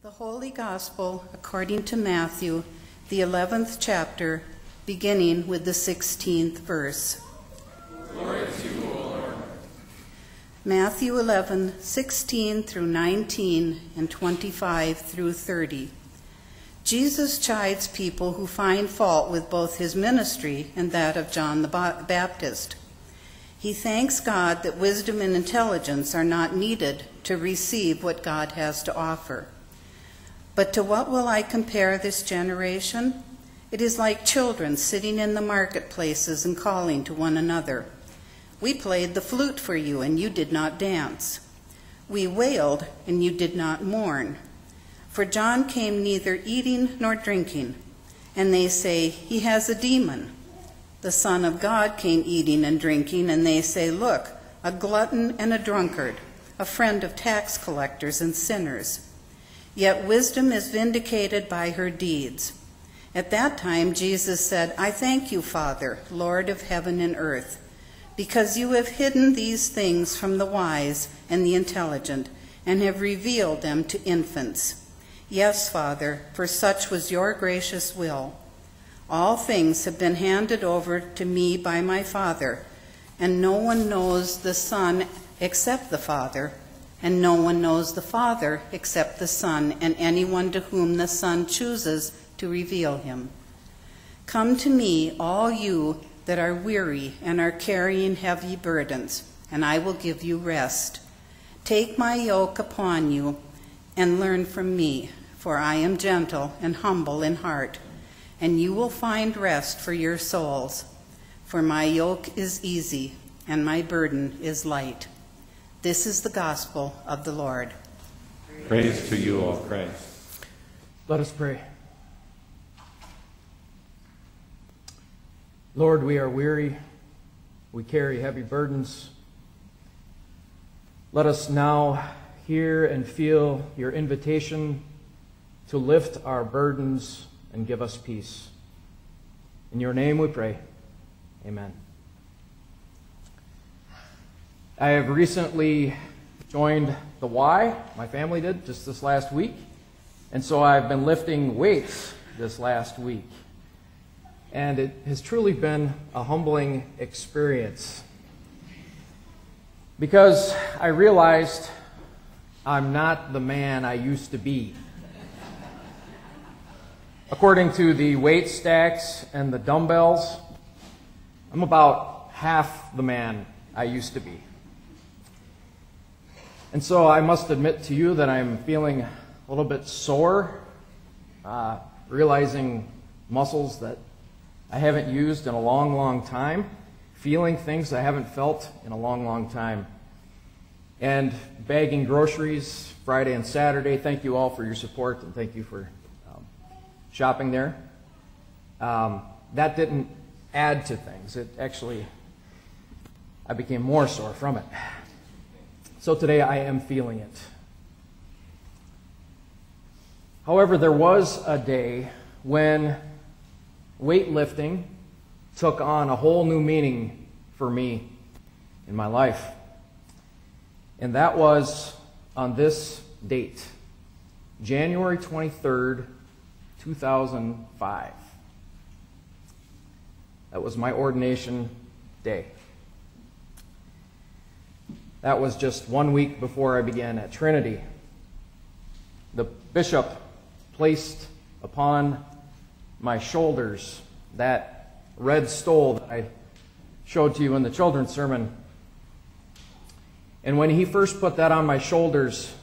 The Holy Gospel according to Matthew, the 11th chapter, beginning with the 16th verse. Glory to you, O Lord. Matthew 11, 16 through 19, and 25 through 30. Jesus chides people who find fault with both his ministry and that of John the Baptist. He thanks God that wisdom and intelligence are not needed to receive what God has to offer. But to what will I compare this generation? It is like children sitting in the marketplaces and calling to one another. We played the flute for you, and you did not dance. We wailed, and you did not mourn. For John came neither eating nor drinking, and they say, He has a demon. The Son of God came eating and drinking, and they say, Look, a glutton and a drunkard, a friend of tax collectors and sinners. Yet wisdom is vindicated by her deeds. At that time, Jesus said, I thank you, Father, Lord of heaven and earth, because you have hidden these things from the wise and the intelligent, and have revealed them to infants. Yes, Father, for such was your gracious will. All things have been handed over to me by my Father, and no one knows the Son except the Father and no one knows the Father except the Son, and anyone to whom the Son chooses to reveal him. Come to me, all you that are weary and are carrying heavy burdens, and I will give you rest. Take my yoke upon you and learn from me, for I am gentle and humble in heart, and you will find rest for your souls. For my yoke is easy and my burden is light. This is the gospel of the Lord. Praise to you, O Christ. Let us pray. Lord, we are weary. We carry heavy burdens. Let us now hear and feel your invitation to lift our burdens and give us peace. In your name we pray. Amen. I have recently joined the Y, my family did, just this last week. And so I've been lifting weights this last week. And it has truly been a humbling experience. Because I realized I'm not the man I used to be. According to the weight stacks and the dumbbells, I'm about half the man I used to be. And so I must admit to you that I'm feeling a little bit sore, uh, realizing muscles that I haven't used in a long, long time, feeling things I haven't felt in a long, long time, and bagging groceries Friday and Saturday. Thank you all for your support and thank you for um, shopping there. Um, that didn't add to things. It actually, I became more sore from it. So today I am feeling it. However, there was a day when weightlifting took on a whole new meaning for me in my life. And that was on this date, January 23rd, 2005. That was my ordination day. That was just one week before I began at Trinity. The bishop placed upon my shoulders that red stole that I showed to you in the children's sermon. And when he first put that on my shoulders,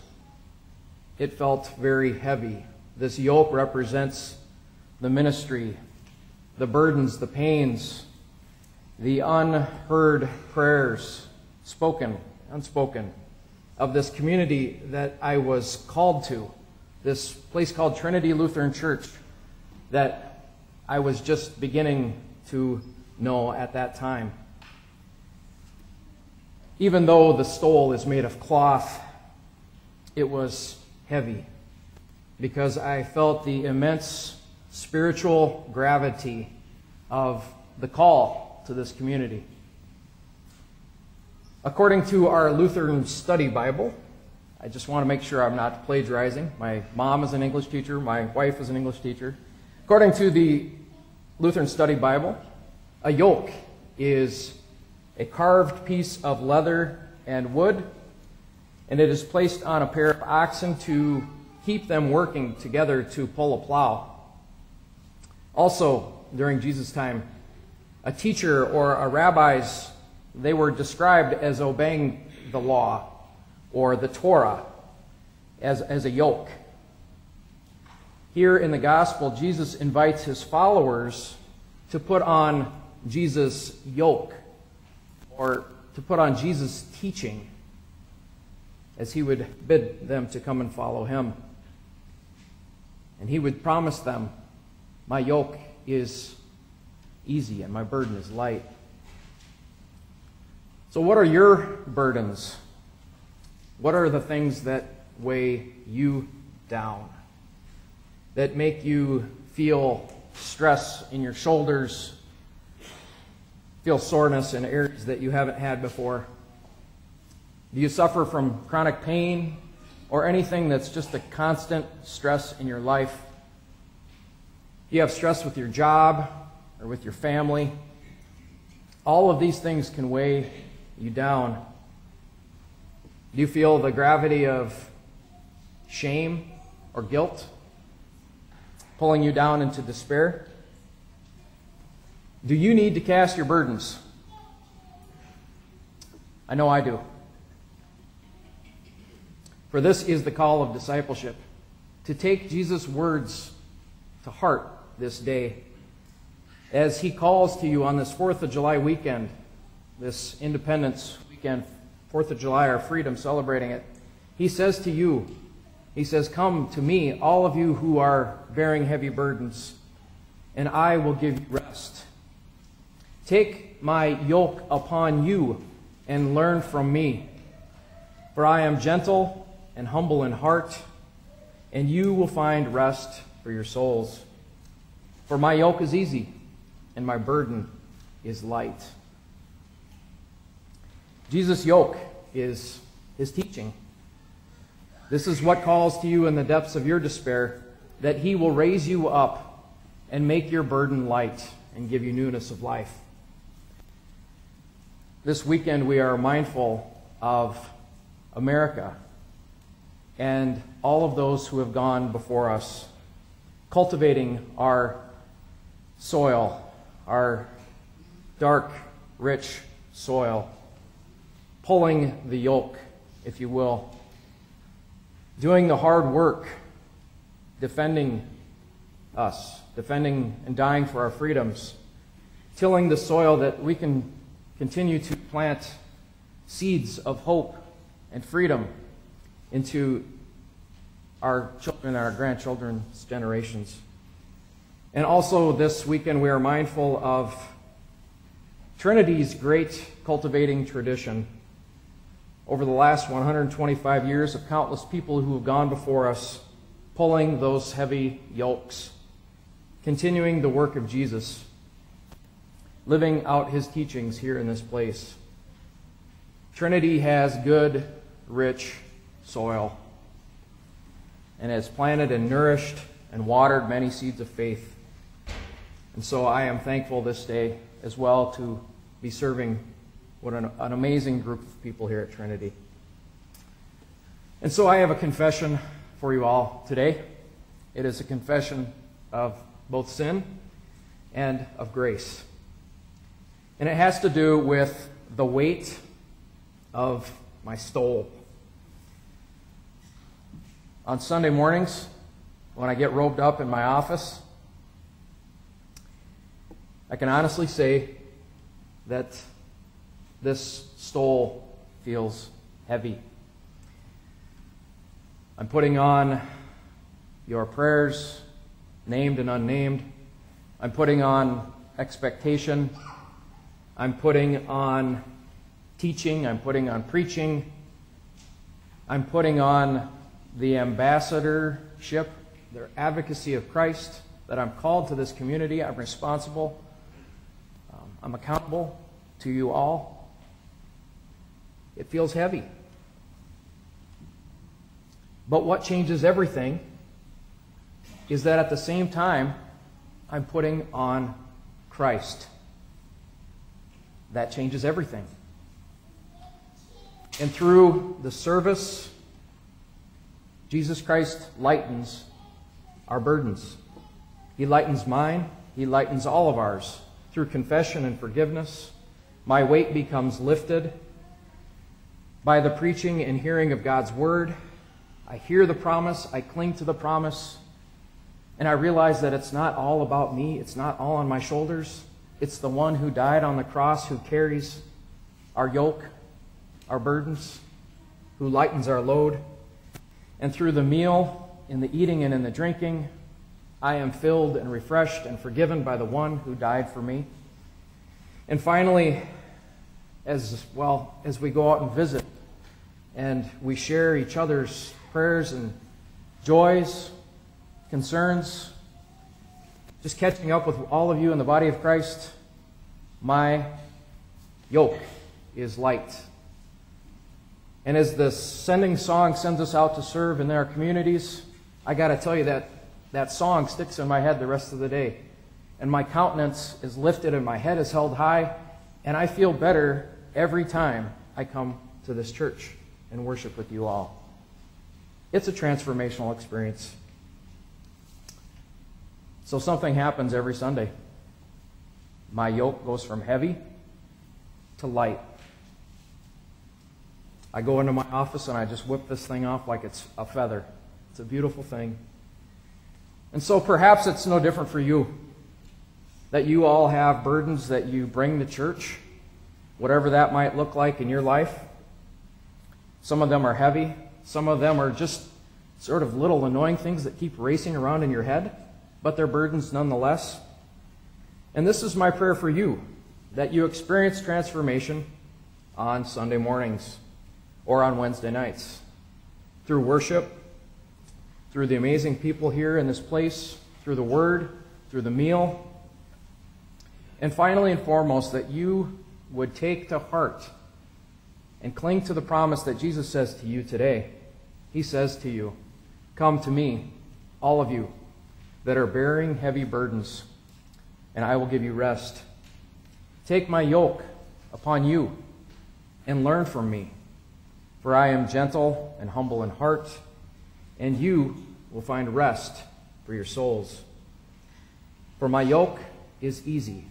it felt very heavy. This yoke represents the ministry, the burdens, the pains, the unheard prayers spoken unspoken, of this community that I was called to, this place called Trinity Lutheran Church that I was just beginning to know at that time. Even though the stole is made of cloth, it was heavy because I felt the immense spiritual gravity of the call to this community. According to our Lutheran Study Bible, I just want to make sure I'm not plagiarizing. My mom is an English teacher, my wife is an English teacher. According to the Lutheran Study Bible, a yoke is a carved piece of leather and wood, and it is placed on a pair of oxen to keep them working together to pull a plow. Also, during Jesus' time, a teacher or a rabbi's, they were described as obeying the law or the Torah as, as a yoke. Here in the gospel, Jesus invites his followers to put on Jesus' yoke or to put on Jesus' teaching as he would bid them to come and follow him. And he would promise them, My yoke is easy and my burden is light. So, what are your burdens? What are the things that weigh you down? That make you feel stress in your shoulders, feel soreness in areas that you haven't had before? Do you suffer from chronic pain or anything that's just a constant stress in your life? Do you have stress with your job or with your family? All of these things can weigh you down. Do you feel the gravity of shame or guilt pulling you down into despair? Do you need to cast your burdens? I know I do. For this is the call of discipleship to take Jesus' words to heart this day as he calls to you on this 4th of July weekend, this Independence weekend, 4th of July, our freedom, celebrating it. He says to you, He says, Come to me, all of you who are bearing heavy burdens, and I will give you rest. Take my yoke upon you and learn from me. For I am gentle and humble in heart, and you will find rest for your souls. For my yoke is easy, and my burden is light. Jesus' yoke is his teaching. This is what calls to you in the depths of your despair that he will raise you up and make your burden light and give you newness of life. This weekend, we are mindful of America and all of those who have gone before us, cultivating our soil, our dark, rich soil, pulling the yoke, if you will, doing the hard work, defending us, defending and dying for our freedoms, tilling the soil that we can continue to plant seeds of hope and freedom into our children our grandchildren's generations. And also this weekend, we are mindful of Trinity's great cultivating tradition. Over the last 125 years of countless people who have gone before us, pulling those heavy yokes, continuing the work of Jesus living out his teachings here in this place. Trinity has good, rich soil and has planted and nourished and watered many seeds of faith. And so I am thankful this day as well to be serving what an, an amazing group of people here at Trinity. And so I have a confession for you all today. It is a confession of both sin and of grace. And it has to do with the weight of my stole. On Sunday mornings, when I get robed up in my office, I can honestly say that this stole feels heavy. I'm putting on your prayers, named and unnamed. I'm putting on expectation I'm putting on teaching, I'm putting on preaching, I'm putting on the ambassadorship, the advocacy of Christ, that I'm called to this community, I'm responsible, um, I'm accountable to you all. It feels heavy. But what changes everything is that at the same time, I'm putting on Christ. That changes everything. And through the service, Jesus Christ lightens our burdens. He lightens mine, He lightens all of ours. Through confession and forgiveness, my weight becomes lifted. By the preaching and hearing of God's Word, I hear the promise, I cling to the promise, and I realize that it's not all about me, it's not all on my shoulders. It's the one who died on the cross who carries our yoke, our burdens, who lightens our load. And through the meal, in the eating and in the drinking, I am filled and refreshed and forgiven by the one who died for me. And finally, as well as we go out and visit and we share each other's prayers and joys, concerns, just catching up with all of you in the body of Christ, my yoke is light. And as the sending song sends us out to serve in our communities, I got to tell you that that song sticks in my head the rest of the day. And my countenance is lifted and my head is held high, and I feel better every time I come to this church and worship with you all. It's a transformational experience. So something happens every Sunday. My yoke goes from heavy to light. I go into my office and I just whip this thing off like it's a feather. It's a beautiful thing. And so perhaps it's no different for you that you all have burdens that you bring to church, whatever that might look like in your life. Some of them are heavy, some of them are just sort of little annoying things that keep racing around in your head but they're burdens nonetheless. And this is my prayer for you that you experience transformation on Sunday mornings or on Wednesday nights through worship, through the amazing people here in this place, through the Word, through the meal. And finally and foremost, that you would take to heart and cling to the promise that Jesus says to you today. He says to you, Come to me, all of you that are bearing heavy burdens, and I will give you rest. Take my yoke upon you and learn from me, for I am gentle and humble in heart, and you will find rest for your souls. For my yoke is easy,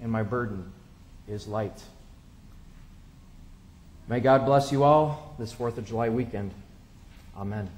and my burden is light. May God bless you all this 4th of July weekend. Amen.